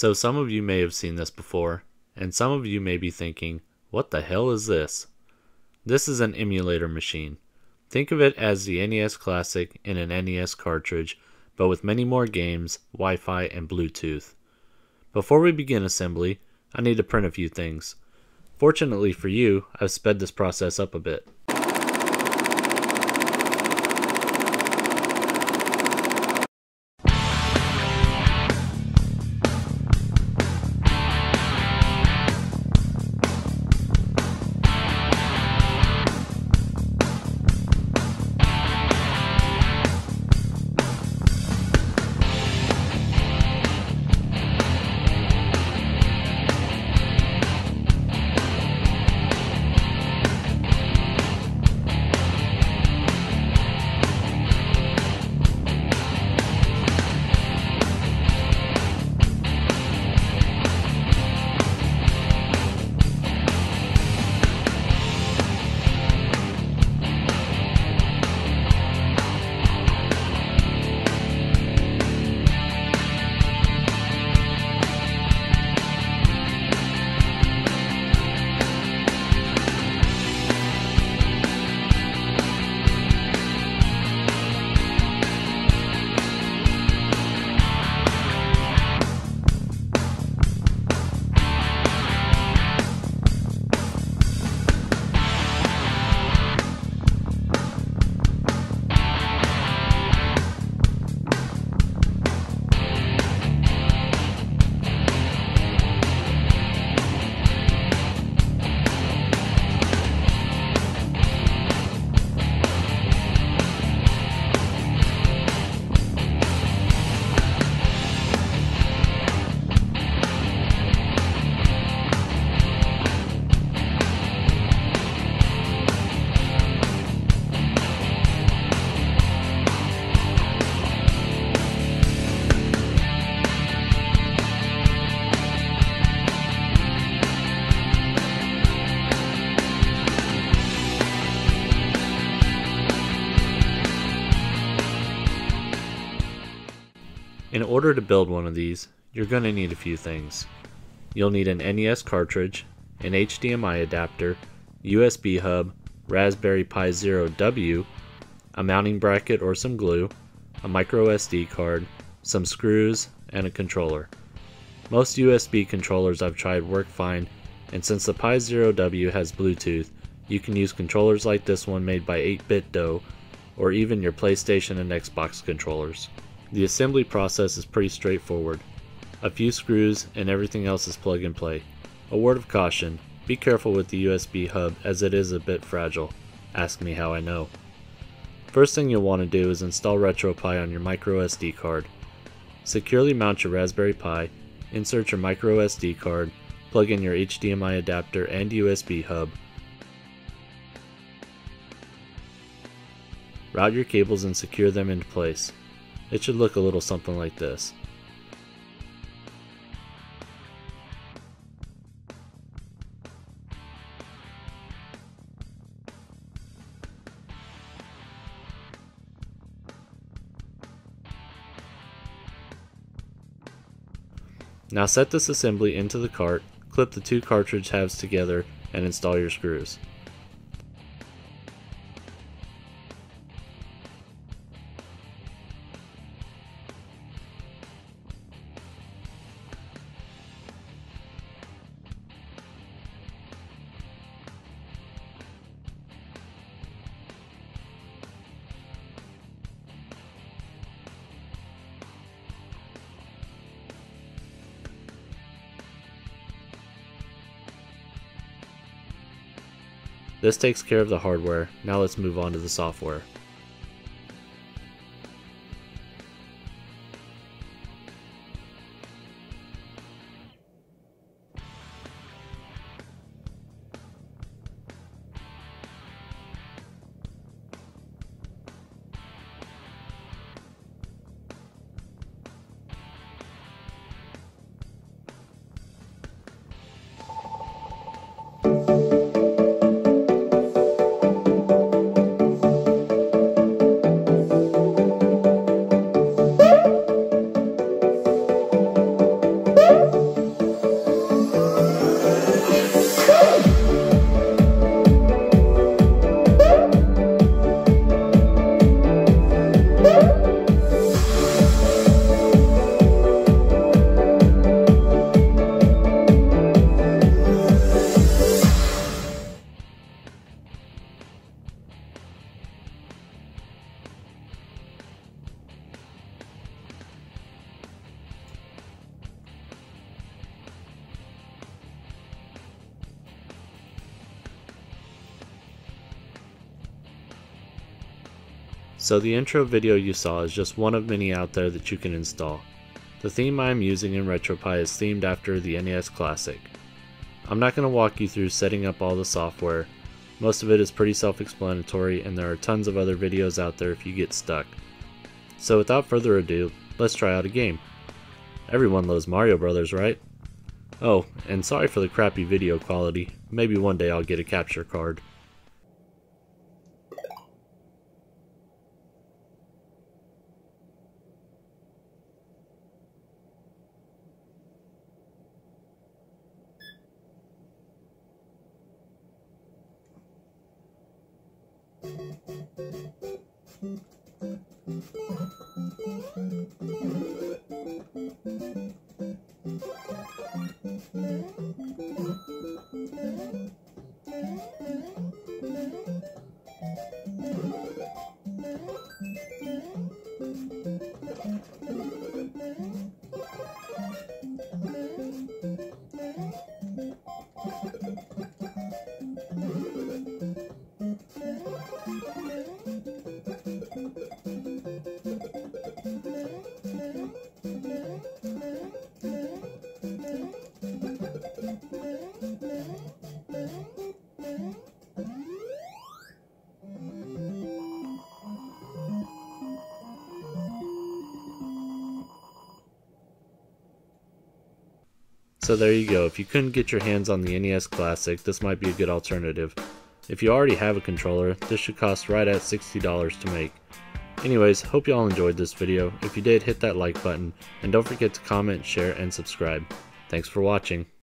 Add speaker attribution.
Speaker 1: So some of you may have seen this before, and some of you may be thinking, what the hell is this? This is an emulator machine. Think of it as the NES Classic in an NES cartridge, but with many more games, Wi Fi, and Bluetooth. Before we begin assembly, I need to print a few things. Fortunately for you, I've sped this process up a bit. In order to build one of these, you're going to need a few things. You'll need an NES cartridge, an HDMI adapter, USB hub, Raspberry Pi Zero W, a mounting bracket or some glue, a micro SD card, some screws, and a controller. Most USB controllers I've tried work fine, and since the Pi Zero W has Bluetooth, you can use controllers like this one made by 8BitDo, or even your PlayStation and Xbox controllers. The assembly process is pretty straightforward. A few screws and everything else is plug and play. A word of caution, be careful with the USB hub as it is a bit fragile. Ask me how I know. First thing you'll want to do is install RetroPie on your microSD card. Securely mount your Raspberry Pi, insert your microSD card, plug in your HDMI adapter and USB hub, route your cables and secure them into place. It should look a little something like this. Now set this assembly into the cart, clip the two cartridge halves together, and install your screws. This takes care of the hardware, now let's move on to the software. So the intro video you saw is just one of many out there that you can install. The theme I am using in RetroPie is themed after the NES Classic. I'm not going to walk you through setting up all the software, most of it is pretty self-explanatory and there are tons of other videos out there if you get stuck. So without further ado, let's try out a game. Everyone loves Mario Brothers, right? Oh, and sorry for the crappy video quality, maybe one day I'll get a capture card. 嗯 So there you go, if you couldn't get your hands on the NES Classic, this might be a good alternative. If you already have a controller, this should cost right at $60 to make. Anyways, hope y'all enjoyed this video. If you did, hit that like button, and don't forget to comment, share, and subscribe. Thanks for watching.